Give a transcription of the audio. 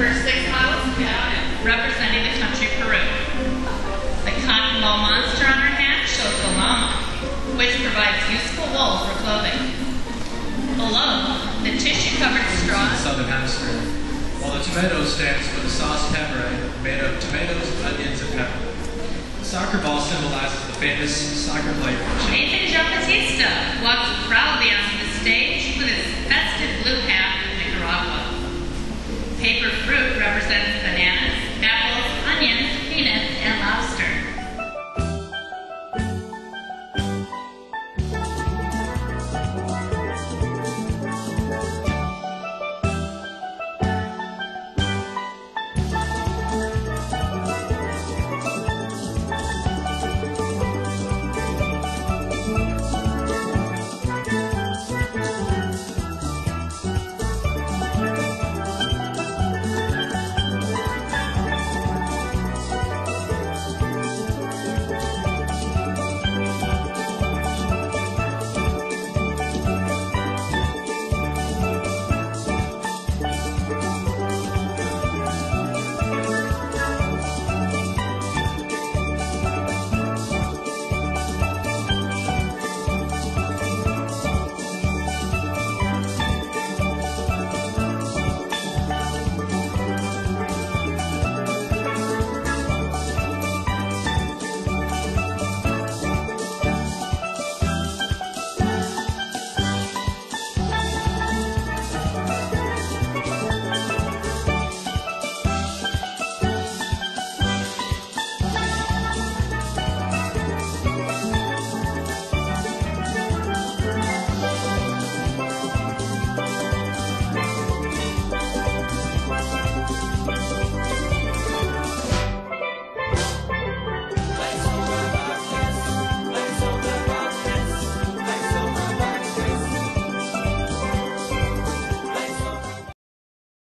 for six miles representing the country Peru. The cotton wool monster on her hat shows the llama, which provides useful wool for clothing. Below, the tissue-covered straw the southern hemisphere, while the tomato stands for the sauce pepper made of tomatoes, onions, and pepper. The soccer ball symbolizes the famous soccer player. Nathan Jean Batista walks proudly onto the stage with his best